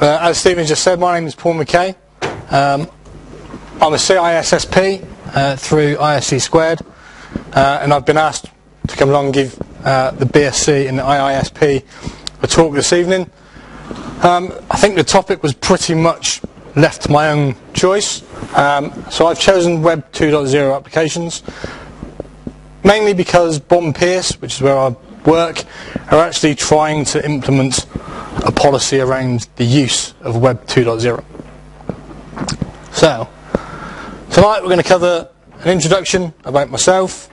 Uh, as Stephen just said, my name is Paul McKay. Um, I'm a CISSP uh, through ISC Squared, uh, and I've been asked to come along and give uh, the BCS and the IISP a talk this evening. Um, I think the topic was pretty much left to my own choice, um, so I've chosen Web 2.0 applications, mainly because Bond Pearce, which is where I work, are actually trying to implement a policy around the use of Web 2.0. So, tonight we're going to cover an introduction about myself,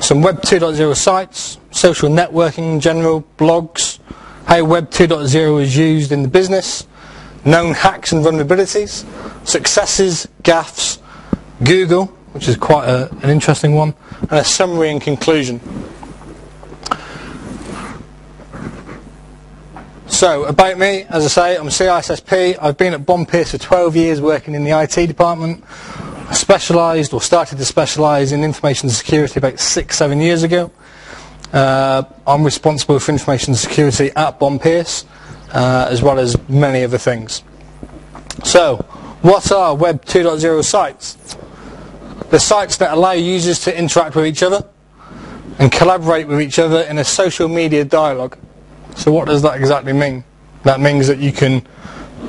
some Web 2.0 sites, social networking in general, blogs, how Web 2.0 is used in the business, known hacks and vulnerabilities, successes, gaffes, Google, which is quite a, an interesting one, and a summary and conclusion. So, about me, as I say, I'm CISSP. I've been at Pearce for 12 years working in the IT department. I specialised or started to specialise in information security about six, seven years ago. Uh, I'm responsible for information security at Pearce, uh, as well as many other things. So, what are Web 2.0 sites? They're sites that allow users to interact with each other and collaborate with each other in a social media dialogue. So what does that exactly mean? That means that you can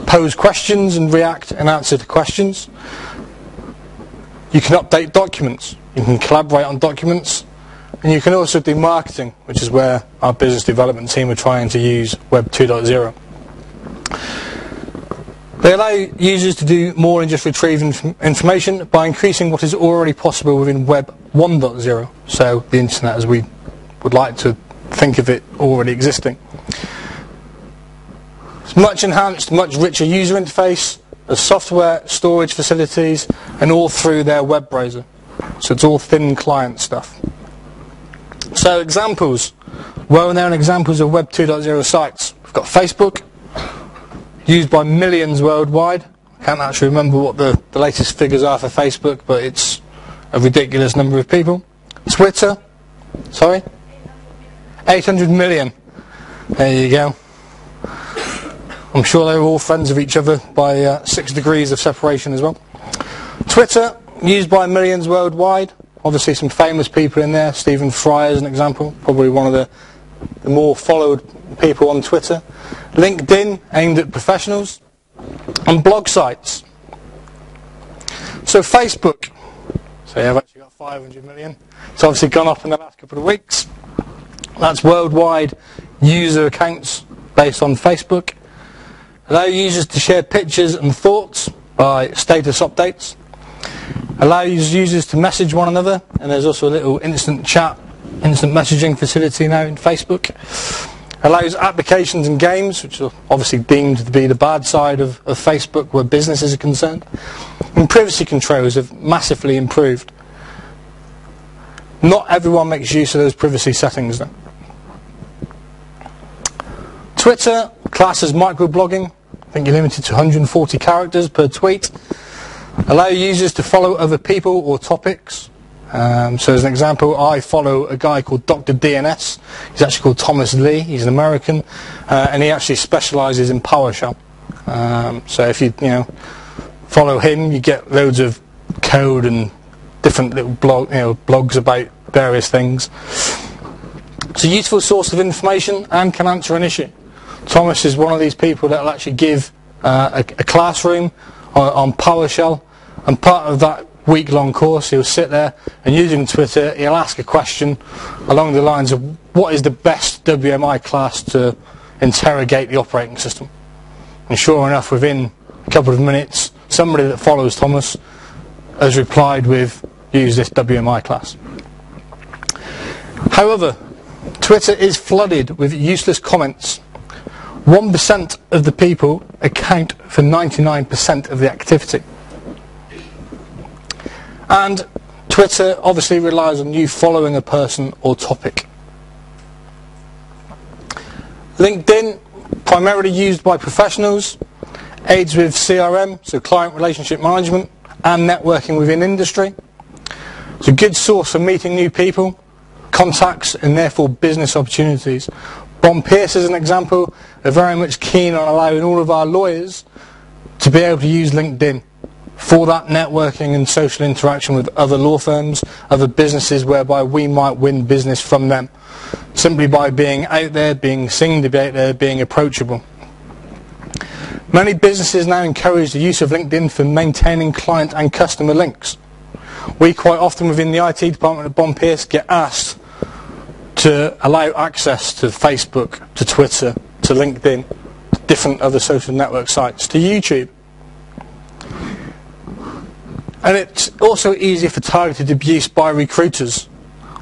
pose questions and react and answer to questions. You can update documents. You can collaborate on documents. And you can also do marketing, which is where our business development team are trying to use Web 2.0. They allow users to do more than just retrieve inf information by increasing what is already possible within Web 1.0, so the internet as we would like to think of it already existing. It's much enhanced, much richer user interface, the software, storage facilities, and all through their web browser. So it's all thin client stuff. So examples, well-known examples of Web 2.0 sites. We've got Facebook, used by millions worldwide. I can't actually remember what the, the latest figures are for Facebook, but it's a ridiculous number of people. Twitter, sorry? 800 million. There you go. I'm sure they were all friends of each other by uh, six degrees of separation as well. Twitter, used by millions worldwide. Obviously some famous people in there. Stephen Fry is an example. Probably one of the, the more followed people on Twitter. LinkedIn, aimed at professionals. And blog sites. So Facebook. So yeah, I've actually got 500 million. It's obviously gone up in the last couple of weeks. That's worldwide user accounts based on Facebook. Allow users to share pictures and thoughts by status updates. Allows users to message one another, and there's also a little instant chat, instant messaging facility now in Facebook. Allows applications and games, which are obviously deemed to be the bad side of, of Facebook where businesses are concerned. And privacy controls have massively improved. Not everyone makes use of those privacy settings though. Twitter, class as microblogging. I think you're limited to 140 characters per tweet. Allow users to follow other people or topics. Um, so as an example, I follow a guy called Dr. DNS. He's actually called Thomas Lee. He's an American, uh, and he actually specialises in PowerShell. Um, so if you you know follow him, you get loads of code and different little blog you know blogs about various things. It's a useful source of information and can answer an issue. Thomas is one of these people that will actually give uh, a, a, classroom on, on, PowerShell, and part of that week-long course he'll sit there and using Twitter he'll ask a question along the lines of what is the best WMI class to interrogate the operating system. And sure enough, within a couple of minutes, somebody that follows Thomas has replied with use this WMI class. However, Twitter is flooded with useless comments 1% of the people account for 99% of the activity. And Twitter obviously relies on you following a person or topic. LinkedIn, primarily used by professionals, aids with CRM, so client relationship management, and networking within industry. It's a good source for meeting new people, contacts, and therefore business opportunities Bond Pearce, as an example, are very much keen on allowing all of our lawyers to be able to use LinkedIn for that networking and social interaction with other law firms, other businesses whereby we might win business from them simply by being out there, being seen to be out there, being approachable. Many businesses now encourage the use of LinkedIn for maintaining client and customer links. We quite often within the IT department at Bond Pearce get asked to allow access to Facebook, to Twitter, to LinkedIn, to different other social network sites, to YouTube. And it's also easy for targeted abuse by recruiters.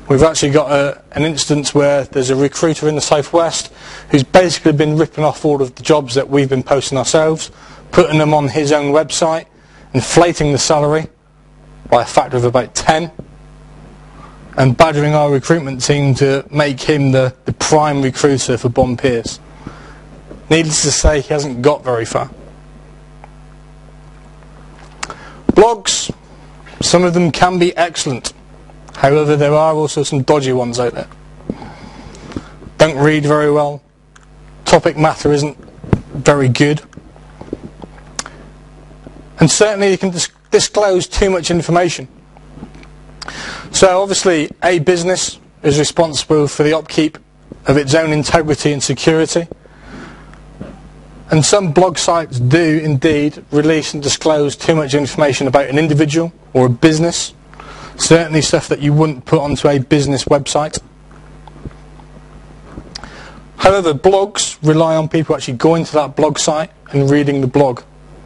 We've actually got a, an instance where there's a recruiter in the southwest who's basically been ripping off all of the jobs that we've been posting ourselves, putting them on his own website, inflating the salary by a factor of about 10, and badgering our recruitment team to make him the, the prime recruiter for Bond Pearce. Needless to say, he hasn't got very far. Blogs, some of them can be excellent. However, there are also some dodgy ones out there. Don't read very well. Topic matter isn't very good. And certainly you can dis disclose too much information. So obviously a business is responsible for the upkeep of its own integrity and security. And some blog sites do indeed release and disclose too much information about an individual or a business. Certainly stuff that you wouldn't put onto a business website. However, blogs rely on people actually going to that blog site and reading the blog.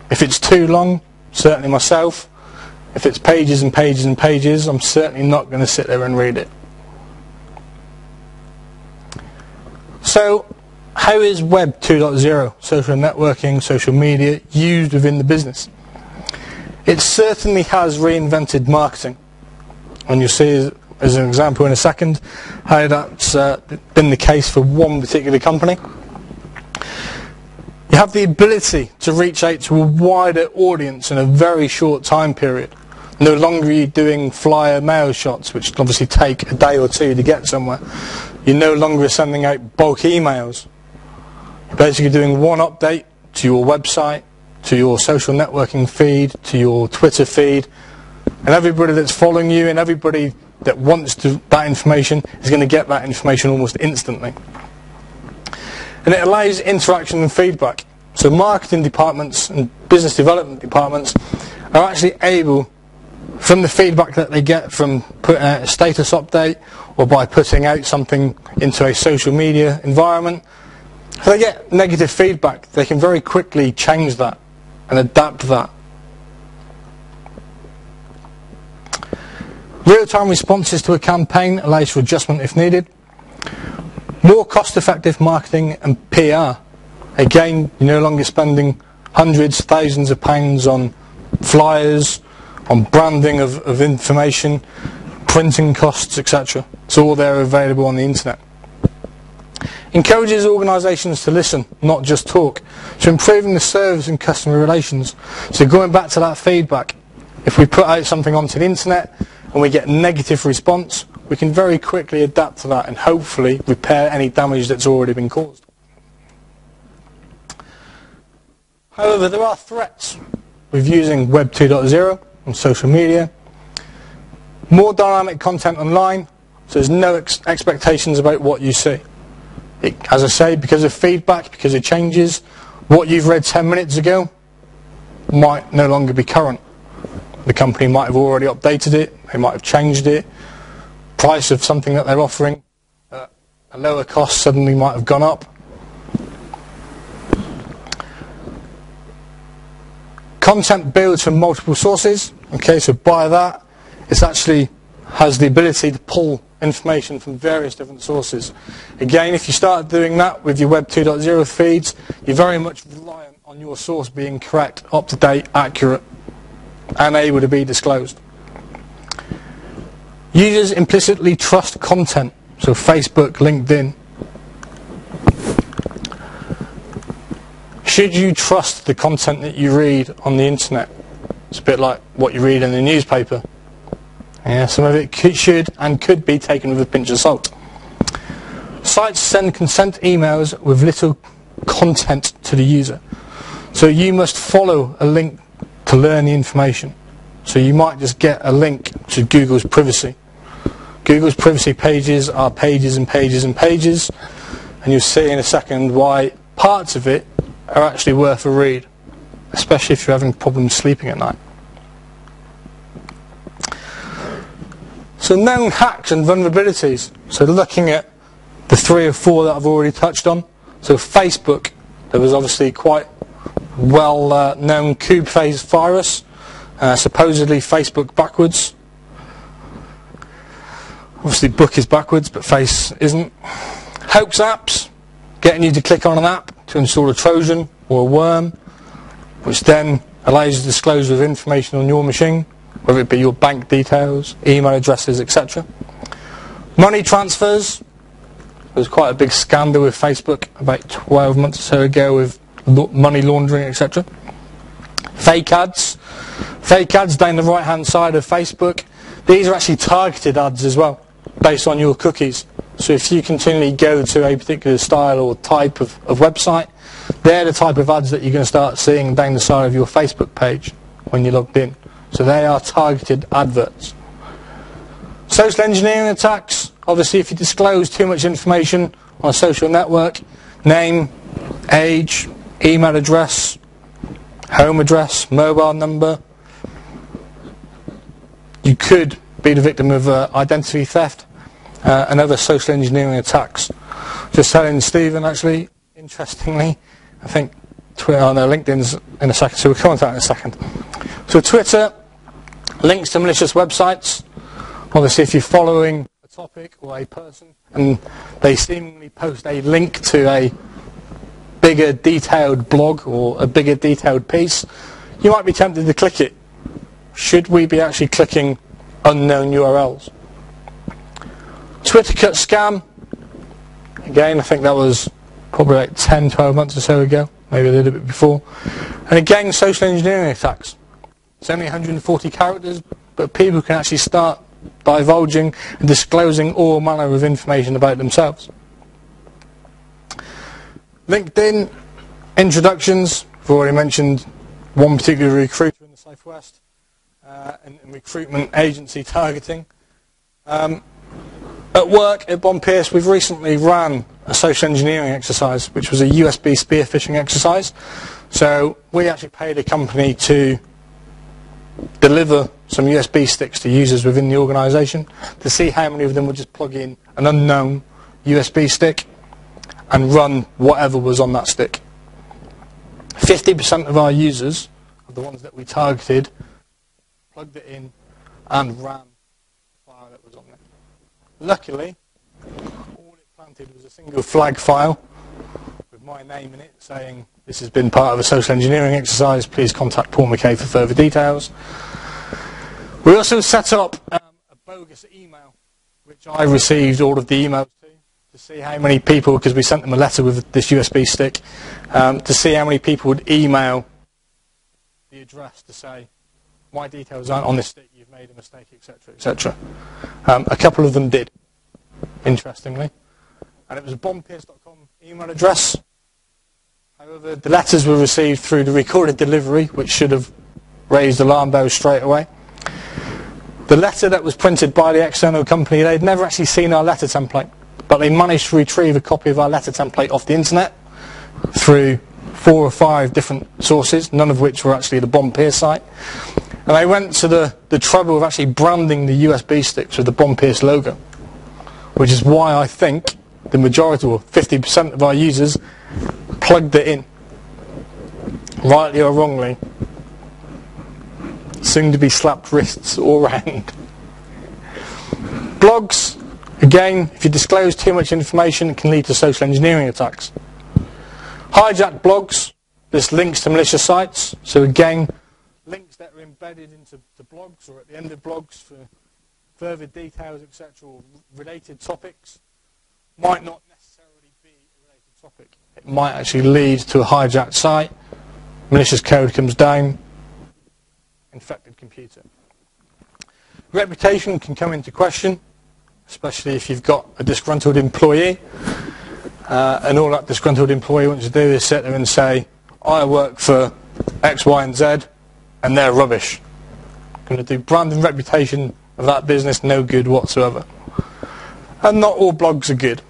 If it's too long, certainly myself, if it's pages and pages and pages, I'm certainly not going to sit there and read it. So how is Web 2.0, social networking, social media, used within the business? It certainly has reinvented marketing. And you'll see as an example in a second how that's uh, been the case for one particular company. You have the ability to reach out to a wider audience in a very short time period. No longer are you doing flyer mail shots, which obviously take a day or two to get somewhere. You're no longer sending out bulk emails You're basically doing one update to your website, to your social networking feed, to your Twitter feed, and everybody that's following you and everybody that wants to, that information is going to get that information almost instantly. And it allows interaction and feedback. So marketing departments and business development departments are actually able, from the feedback that they get from putting out uh, a status update or by putting out something into a social media environment, if they get negative feedback, they can very quickly change that and adapt that. Real-time responses to a campaign allows for adjustment if needed. More cost-effective marketing and PR. Again, you're no longer spending hundreds, thousands of pounds on flyers, on branding of, of information, printing costs, etc. It's all there available on the internet encourages organisations to listen, not just talk. So improving the service and customer relations. So going back to that feedback, if we put out something onto the internet and we get negative response, we can very quickly adapt to that and hopefully repair any damage that's already been caused. However, there are threats with using Web 2.0 on social media. More dynamic content online, so there's no ex expectations about what you see. It, as I say, because of feedback, because of changes, what you've read 10 minutes ago might no longer be current. The company might have already updated it, they might have changed it, price of something that they're offering, uh, a lower cost suddenly might have gone up. Content builds from multiple sources, okay, so by that, it actually has the ability to pull information from various different sources. Again, if you start doing that with your Web 2.0 feeds, you're very much reliant on your source being correct, up-to-date, accurate, and able to be disclosed. Users implicitly trust content, so Facebook, LinkedIn. Should you trust the content that you read on the internet? It's a bit like what you read in the newspaper. Yeah, some of it should and could be taken with a pinch of salt. sites send consent emails with little content to the user. So you must follow a link to learn the information. So you might just get a link to Google's privacy. Google's privacy pages are pages and pages and pages, and you'll see in a second why parts of it are actually worth a read, especially if you're having problems sleeping at night. So known hacks and vulnerabilities. So looking at the three or four that I've already touched on. So Facebook, there was obviously quite well uh, known Koobface virus, uh, supposedly Facebook backwards. Obviously book is backwards, but face isn't. Hoax apps, getting you to click on an app to install a Trojan or a worm, which then allows you to disclose of information on your machine, whether it be your bank details, email addresses, etc. Money transfers. There was quite a big scandal with Facebook about 12 months or so ago with money laundering, etc. Fake ads. Fake ads down the right hand side of Facebook. These are actually targeted ads as well, based on your cookies. So if you continually go to a particular style or type of, of website, they're the type of ads that you're going to start seeing down the side of your Facebook page when you're logged in. So they are targeted adverts. Social engineering attacks. Obviously, if you disclose too much information on a social network, name, age, email address, home address, mobile number, you could be the victim of uh, identity theft uh, and other social engineering attacks. Just telling Stephen, actually, interestingly, I think Twitter, oh no, LinkedIn's in a second, so we'll come on to that in a second. So Twitter, links to malicious websites. Obviously, if you're following a topic or a person and they seemingly post a link to a bigger detailed blog or a bigger detailed piece, you might be tempted to click it. Should we be actually clicking unknown URLs? Twitter cut scam. Again, I think that was probably like 10, 12 months or so ago, maybe a little bit before. And again, social engineering attacks. It's only 140 characters, but people can actually start divulging and disclosing all manner of information about themselves. LinkedIn introductions. I've already mentioned one particular recruiter in the Southwest uh, and, and, recruitment agency targeting. Um, at work at Bond Pearce, we've recently ran a social engineering exercise, which was a USB spear phishing exercise. So we actually paid a company to deliver some USB sticks to users within the organisation to see how many of them would just plug in an unknown USB stick and run whatever was on that stick. 50% of our users, the ones that we targeted, plugged it in and ran the file that was on it. Luckily, all it planted was a single flag file with my name in it saying this has been part of a social engineering exercise. Please contact Paul McKay for further details. We also set up um, a bogus email, which I received all of the emails to see how many people, because we sent them a letter with this USB stick, um, to see how many people would email the address to say, my details aren't on this stick, made a mistake, etc., etc. Um, a couple of them did, interestingly. And it was a bondpearce.com email address. However, the letters were received through the recorded delivery, which should have raised alarm bells straight away. The letter that was printed by the external company, they'd never actually seen our letter template but they managed to retrieve a copy of our letter template off the internet through four or five different sources, none of which were actually the Bond Pearce site. And they went to the, the trouble of actually branding the USB sticks with the Bond Pearce logo, which is why I think the majority, or 50% of our users, plugged it in, rightly or wrongly, soon to be slapped wrists all round. Blogs, Again, if you disclose too much information, it can lead to social engineering attacks. Hijacked blogs, this links to malicious sites. So again, links that are embedded into the blogs or at the end of blogs for further details, etc., or related topics, might not necessarily be a related topic. It might actually lead to a hijacked site, malicious code comes down, infected computer. Reputation can come into question especially if you've got a disgruntled employee. Uh, and all that disgruntled employee wants to do is sit there and say, I work for X, Y, and Z, and they're rubbish. Going to do brand and reputation of that business no good whatsoever. And not all blogs are good.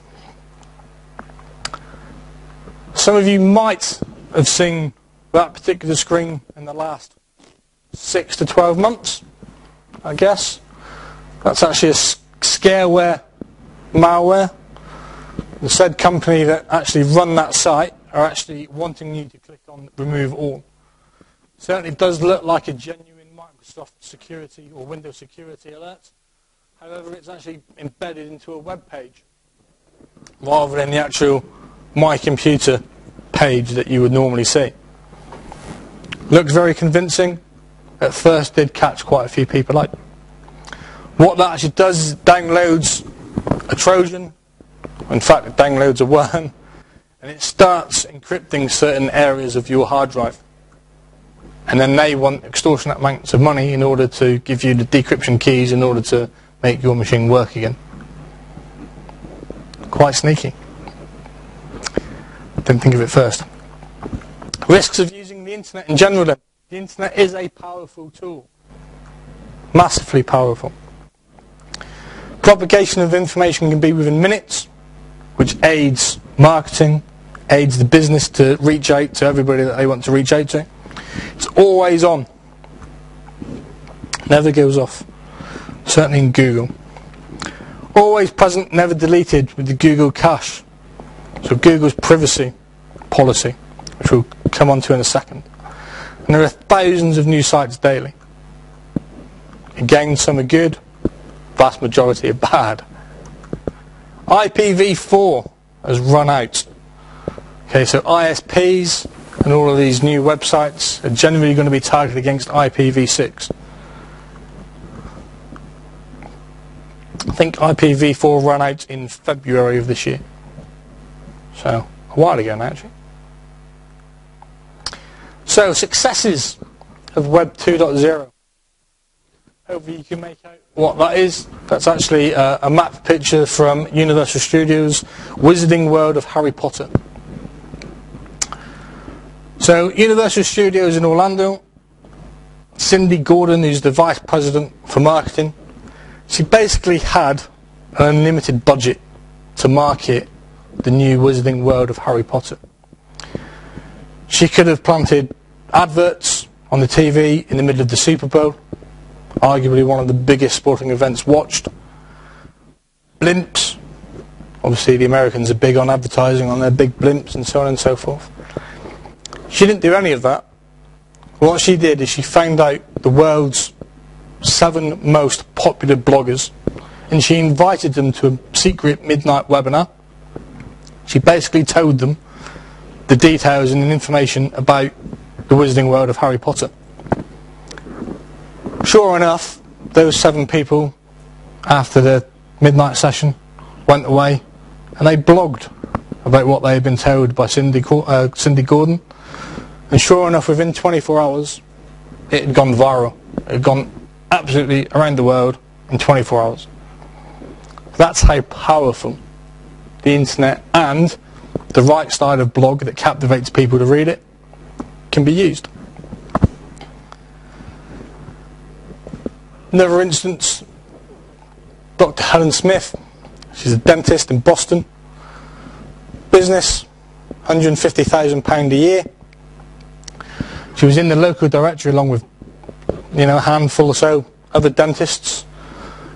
Some of you might have seen that particular screen in the last 6 to 12 months, I guess. That's actually a scareware malware. The said company that actually run that site are actually wanting you to click on remove all. Certainly does look like a genuine Microsoft security or Windows security alert. However, it's actually embedded into a web page rather than the actual My Computer page that you would normally see. Looks very convincing. At first did catch quite a few people out. What that actually does is downloads a Trojan. In fact, it downloads a worm. And it starts encrypting certain areas of your hard drive. And then they want extortionate amounts of money in order to give you the decryption keys in order to make your machine work again. Quite sneaky. Didn't think of it first. Risks of using the internet in general then. The internet is a powerful tool. Massively powerful. Propagation of information can be within minutes, which aids marketing, aids the business to reach out to everybody that they want to reach out to. It's always on. Never goes off. Certainly in Google. Always present, never deleted with the Google cache. So Google's privacy policy, which we'll come on to in a second. And there are thousands of new sites daily. Again, some are good, vast majority are bad. IPv4 has run out. Okay, so ISPs and all of these new websites are generally going to be targeted against IPv6. I think IPv4 ran out in February of this year. So, a while ago actually. So, successes of Web 2.0. Hopefully you can make out what that is. That's actually a, a map picture from Universal Studios, Wizarding World of Harry Potter. So, Universal Studios in Orlando, Cindy Gordon, is the Vice President for Marketing, she basically had an unlimited budget to market the new Wizarding World of Harry Potter. She could have planted adverts on the TV in the middle of the Super Bowl, arguably one of the biggest sporting events watched. Blimps, obviously the Americans are big on advertising on their big blimps and so on and so forth. She didn't do any of that. What she did is she found out the world's seven most popular bloggers and she invited them to a secret midnight webinar. She basically told them the details and the information about the Wizarding World of Harry Potter. Sure enough, those seven people, after the midnight session, went away and they blogged about what they had been told by Cindy, uh, Cindy Gordon. And sure enough, within 24 hours, it had gone viral. It had gone absolutely around the world in 24 hours. That's how powerful the internet and the right style of blog that captivates people to read it can be used. Another instance, Dr. Helen Smith, she's a dentist in Boston, business, £150,000 a year. She was in the local directory along with you know, a handful or so other dentists,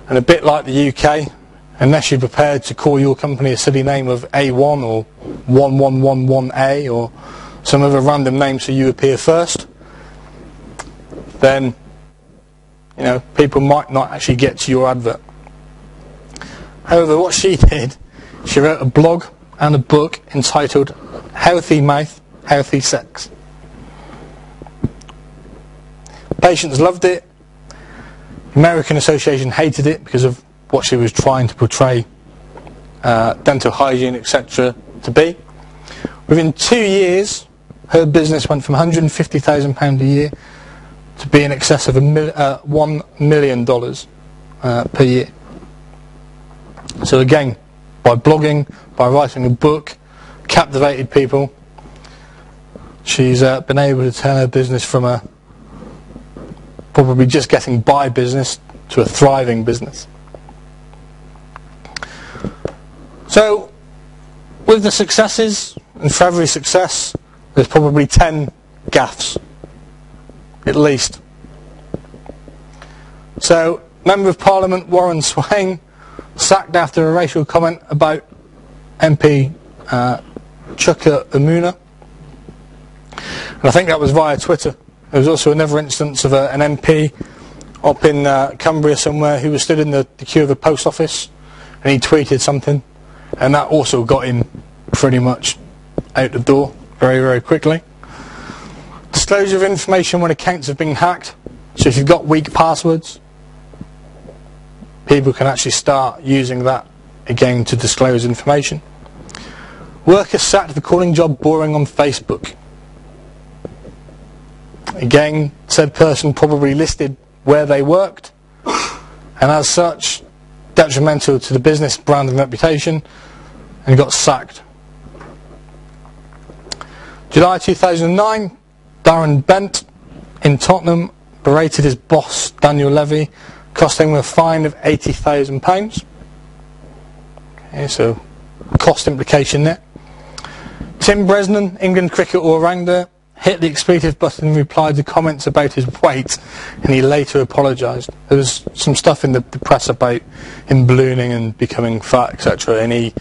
and a bit like the UK, unless you're prepared to call your company a silly name of A1 or 1111A or some other random name so you appear first, then you know people might not actually get to your advert. However, what she did, she wrote a blog and a book entitled Healthy Mouth, Healthy Sex. Patients loved it. American Association hated it because of what she was trying to portray uh, dental hygiene, etc., to be. Within two years, her business went from £150,000 a year to be in excess of a mil- uh, $1 million uh, per year. So again, by blogging, by writing a book, captivated people. She's uh, been able to turn her business from a probably just getting by business to a thriving business. So, with the successes, and for every success, there's probably 10 gaffes, at least. So, Member of Parliament Warren Swain sacked after a racial comment about MP uh, Chuka Umunna. And I think that was via Twitter. There was also another instance of a, an MP up in uh, Cumbria somewhere who was stood in the, the queue of a post office and he tweeted something and that also got him pretty much out the door very, very quickly. Disclosure of information when accounts have been hacked. So if you've got weak passwords, people can actually start using that again to disclose information. Workers sacked for calling job boring on Facebook. Again, said person probably listed where they worked, and as such, detrimental to the business brand and reputation, and got sacked. July 2009, Darren Bent in Tottenham berated his boss, Daniel Levy, costing him a fine of £80,000. Okay, so cost implication there. Tim Bresnan, England cricket all-rounder, hit the expletive button and replied to comments about his weight, and he later apologised. There was some stuff in the, the, press about him ballooning and becoming fat, etc., and he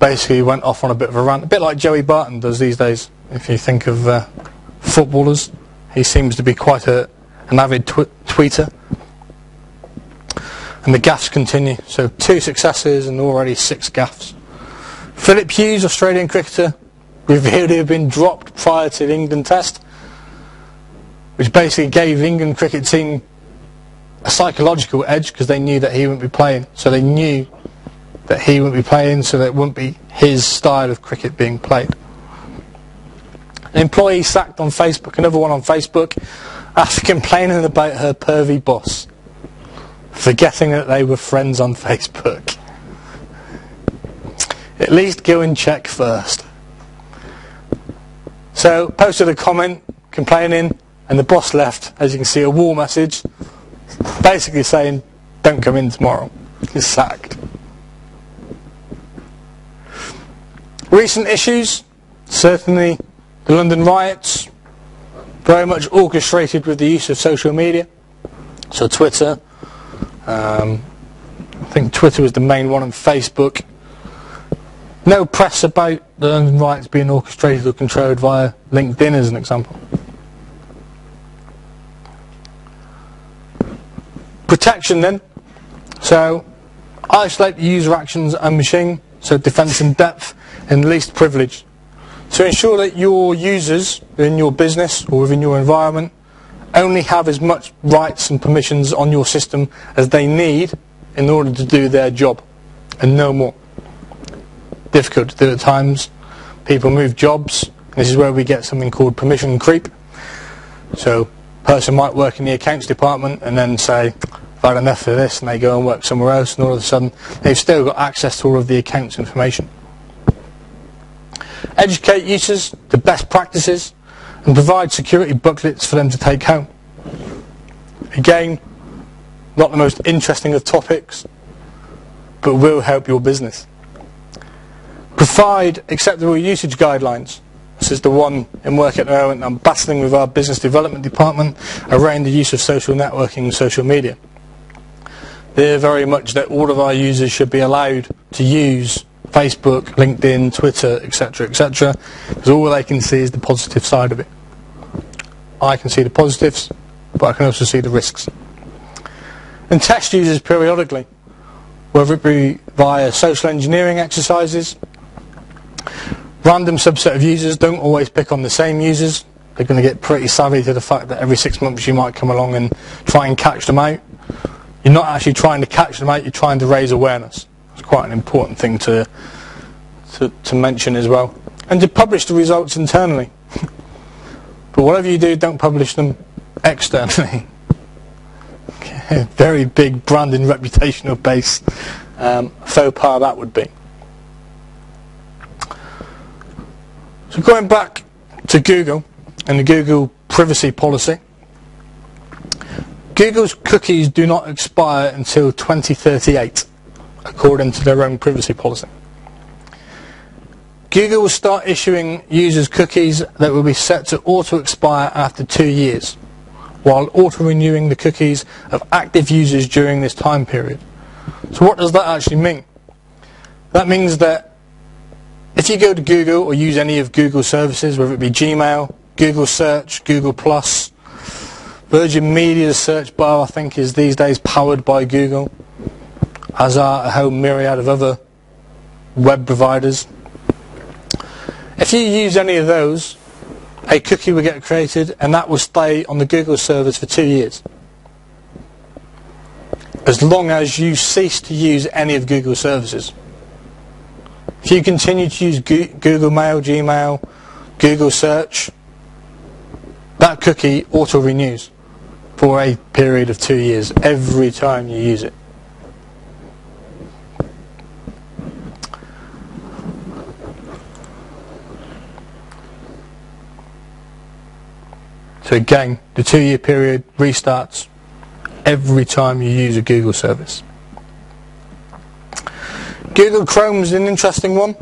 basically went off on a bit of a rant, a bit like Joey Barton does these days. If you think of uh, footballers, he seems to be quite a, an avid tw- tweeter. And the gaffs continue. So two successes and already six gaffs. Philip Hughes, Australian cricketer, revealed he had been dropped prior to the England test, which basically gave England cricket team a psychological edge because they knew that he wouldn't be playing. So they knew that he wouldn't be playing, so that wouldn't be his style of cricket being played. An employee sacked on Facebook, another one on Facebook, after complaining about her pervy boss, forgetting that they were friends on Facebook. At least go and check first. So posted a comment complaining and the boss left, as you can see, a wall message basically saying, don't come in tomorrow. He's sacked. Recent issues, certainly the London riots, very much orchestrated with the use of social media. So Twitter, um, I think Twitter was the main one, and Facebook. No press about the riots being orchestrated or controlled via LinkedIn as an example. Protection then. So isolate the user actions and machine, so defense in depth and least privilege. To ensure that your users in your business or within your environment only have as much rights and permissions on your system as they need in order to do their job and no more difficult to do at times. People move jobs. This is where we get something called permission creep. So a person might work in the accounts department and then say, I've had enough of this, and they go and work somewhere else, and all of a sudden they've still got access to all of the accounts information. Educate users to best practices and provide security booklets for them to take home. Again, not the most interesting of topics, but will help your business. Provide acceptable usage guidelines. This is the one in work at the moment. I'm battling with our business development department around the use of social networking and social media. They're very much that all of our users should be allowed to use Facebook, LinkedIn, Twitter, etc., etc., because all they can see is the positive side of it. I can see the positives, but I can also see the risks. And test users periodically, whether it be via social engineering exercises, Random subset of users don't always pick on the same users. They're going to get pretty savvy to the fact that every six months you might come along and try and catch them out. You're not actually trying to catch them out, you're trying to raise awareness. It's quite an important thing to, to, to mention as well. And to publish the results internally. but whatever you do, don't publish them externally. Very big brand and reputational base um, faux pas that would be. So going back to Google and the Google privacy policy, Google's cookies do not expire until 2038, according to their own privacy policy. Google will start issuing users cookies that will be set to auto-expire after two years, while auto-renewing the cookies of active users during this time period. So what does that actually mean? That means that if you go to Google or use any of Google services, whether it be Gmail, Google Search, Google Plus, Virgin Media's search bar I think is these days powered by Google, as are a whole myriad of other web providers. If you use any of those, a cookie will get created and that will stay on the Google servers for two years. As long as you cease to use any of Google services. If you continue to use Google Mail, Gmail, Google Search, that cookie auto-renews for a period of two years every time you use it. So again, the two-year period restarts every time you use a Google service. Google Chrome is an interesting one,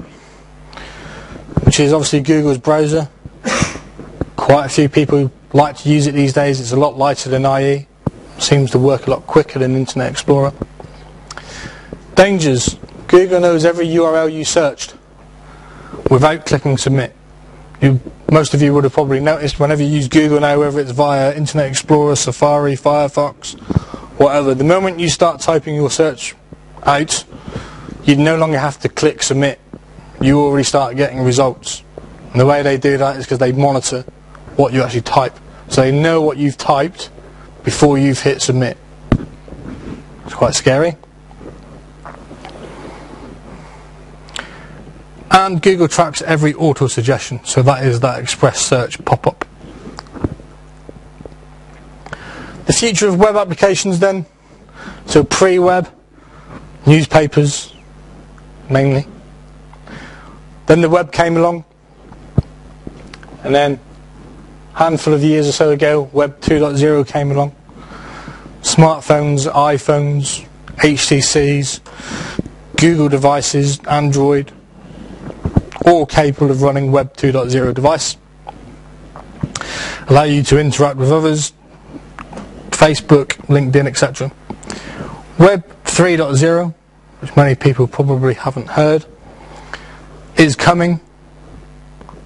which is obviously Google's browser. Quite a few people like to use it these days. It's a lot lighter than IE. Seems to work a lot quicker than Internet Explorer. Dangers. Google knows every URL you searched without clicking submit. You, most of you would have probably noticed whenever you use Google now, whether it's via Internet Explorer, Safari, Firefox, whatever, the moment you start typing your search out, you no longer have to click submit. You already start getting results. And the way they do that is because they monitor what you actually type. So they know what you've typed before you've hit submit. It's quite scary. And Google tracks every auto suggestion, so that is that express search pop up. The future of web applications then. So pre web, newspapers mainly. Then the web came along, and then a handful of years or so ago, Web 2.0 came along. Smartphones, iPhones, HTCs, Google devices, Android, all capable of running Web 2.0 device. Allow you to interact with others, Facebook, LinkedIn, etc. Web 3.0, which many people probably haven't heard, is coming.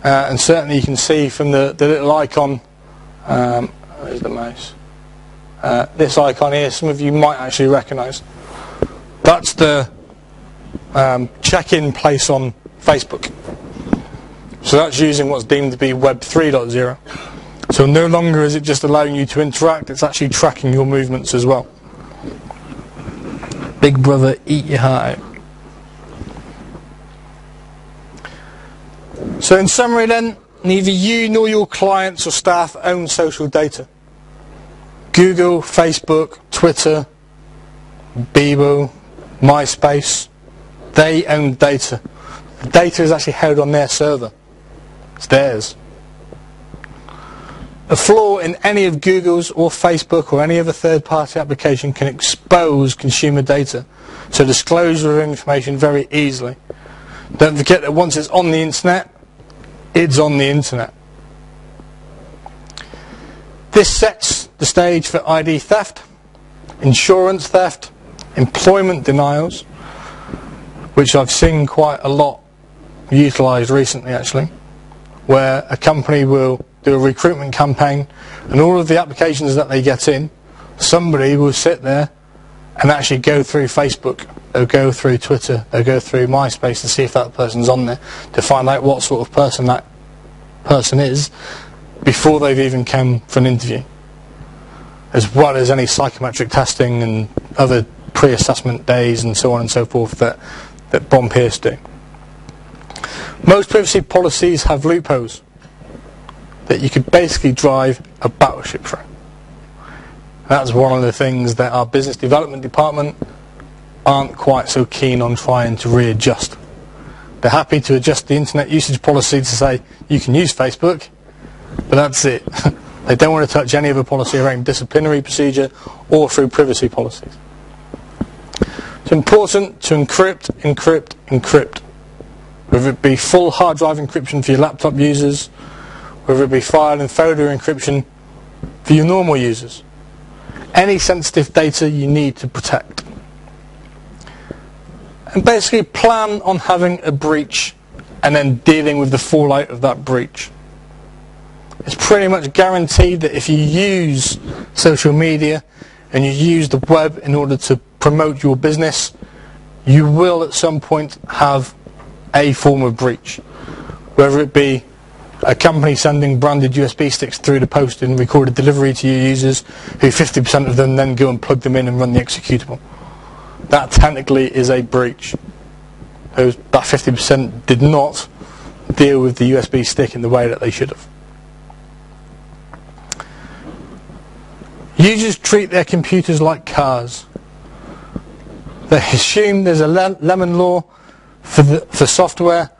Uh, and certainly you can see from the, the little icon, um, where's the mouse? Uh, this icon here, some of you might actually recognise. That's the um, check-in place on Facebook. So that's using what's deemed to be Web 3.0. So no longer is it just allowing you to interact, it's actually tracking your movements as well. Big brother, eat your heart out. So in summary then, neither you nor your clients or staff own social data. Google, Facebook, Twitter, Bebo, MySpace, they own data. The data is actually held on their server. It's theirs. A flaw in any of Google's or Facebook or any other third-party application can expose consumer data. So disclosure of information very easily. Don't forget that once it's on the internet, it's on the internet. This sets the stage for ID theft, insurance theft, employment denials, which I've seen quite a lot utilised recently actually where a company will do a recruitment campaign and all of the applications that they get in, somebody will sit there and actually go through Facebook or go through Twitter or go through MySpace to see if that person's on there to find out what sort of person that person is before they've even come for an interview as well as any psychometric testing and other pre-assessment days and so on and so forth that, that Bond Pearce do. Most privacy policies have loopholes that you could basically drive a battleship through. That's one of the things that our business development department aren't quite so keen on trying to readjust. They're happy to adjust the internet usage policy to say you can use Facebook, but that's it. they don't want to touch any other policy around disciplinary procedure or through privacy policies. It's important to encrypt, encrypt, encrypt. Whether it be full hard drive encryption for your laptop users, whether it be file and folder encryption for your normal users. Any sensitive data you need to protect and basically plan on having a breach and then dealing with the fallout of that breach. It's pretty much guaranteed that if you use social media and you use the web in order to promote your business, you will at some point have a form of breach. Whether it be a company sending branded USB sticks through the post and recorded delivery to your users, who 50% of them then go and plug them in and run the executable that technically is a breach. Those, that 50% did not deal with the USB stick in the way that they should have. Users treat their computers like cars. They assume there's a le lemon law for, the, for software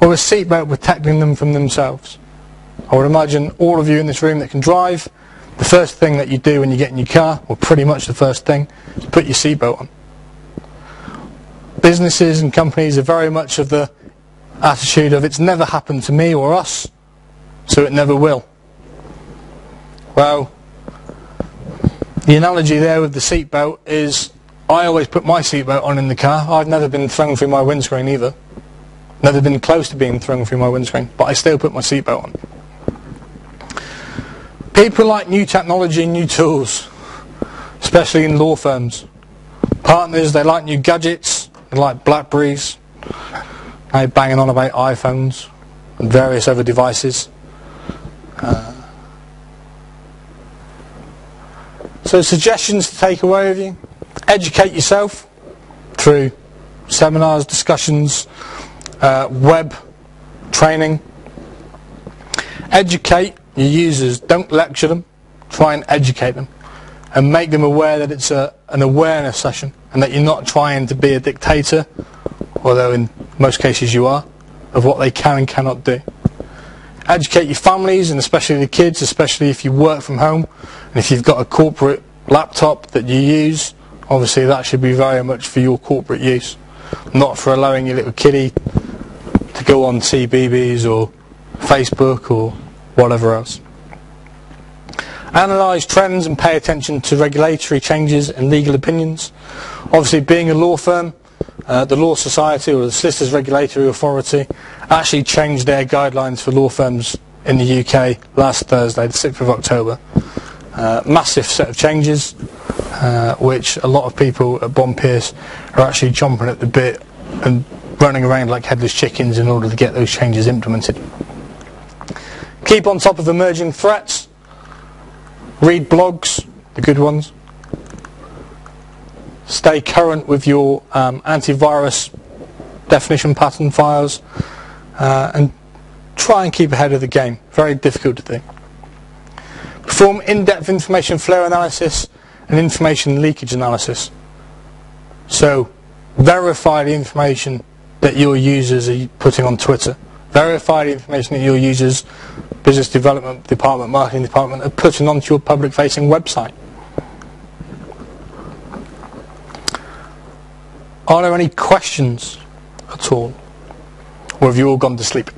or a seatbelt protecting them from themselves. I would imagine all of you in this room that can drive, the first thing that you do when you get in your car, or pretty much the first thing, is put your seatbelt on businesses and companies are very much of the attitude of it's never happened to me or us, so it never will. Well, the analogy there with the seatbelt is I always put my seatbelt on in the car. I've never been thrown through my windscreen either. Never been close to being thrown through my windscreen, but I still put my seatbelt on. People like new technology, and new tools, especially in law firms. Partners, they like new gadgets, they like Blackberries, now banging on about iPhones and various other devices. Uh, so suggestions to take away with you. Educate yourself through seminars, discussions, uh, web training. Educate your users. Don't lecture them. Try and educate them and make them aware that it's a, an awareness session and that you're not trying to be a dictator, although in most cases you are, of what they can and cannot do. Educate your families and especially the kids, especially if you work from home and if you've got a corporate laptop that you use, obviously that should be very much for your corporate use, not for allowing your little kiddie to go on CBeebies or Facebook or whatever else. Analyse trends and pay attention to regulatory changes and legal opinions. Obviously, being a law firm, uh, the Law Society or the Solicitors Regulatory Authority actually changed their guidelines for law firms in the UK last Thursday, the 6th of October. Uh, massive set of changes, uh, which a lot of people at Bond Pearce are actually chomping at the bit and running around like headless chickens in order to get those changes implemented. Keep on top of emerging threats Read blogs, the good ones. Stay current with your um, antivirus definition pattern files. Uh, and try and keep ahead of the game. Very difficult to do. Perform in-depth information flow analysis and information leakage analysis. So verify the information that your users are putting on Twitter. Verify the information that your users business development department, marketing department are putting onto your public facing website. Are there any questions at all? Or have you all gone to sleep?